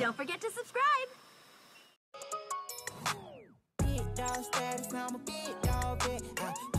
Don't forget to subscribe. Big dog status, I'm a big dog, bitch.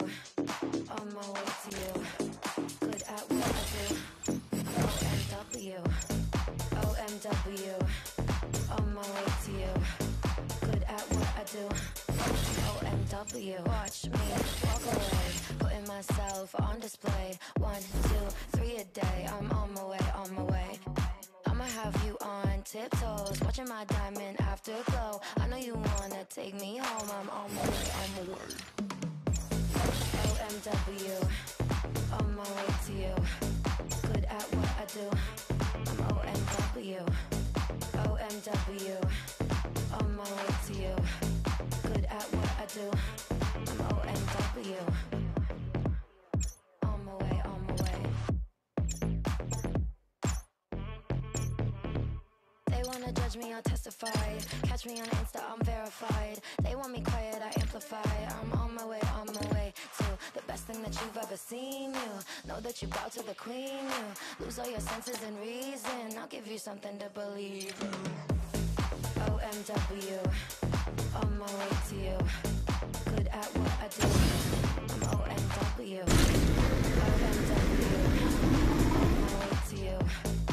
On my way to you. Good at what I do. OMW, OMW, on my way to you. Good at what I do. OMW, watch me walk away, putting myself on display. One, two, three a day. I'm on my way, on my way. I'ma have you on tiptoes, watching my diamond afterglow. I know you wanna take me home. I'm on my way, on my way. OMW, on my way to you. Good at what I do. I'm OMW, on my way to you. Good at what I do. I'm OMW. On my way, on my way. They wanna judge me, I'll testify. Catch me on Insta, I'm verified. They want me quiet, I amplify. I'm that you've ever seen you. Know that you bow to the queen you. Lose all your senses and reason. I'll give you something to believe in. OMW On my way to you. Good at what I do. I'm OMW OMW On my way to you.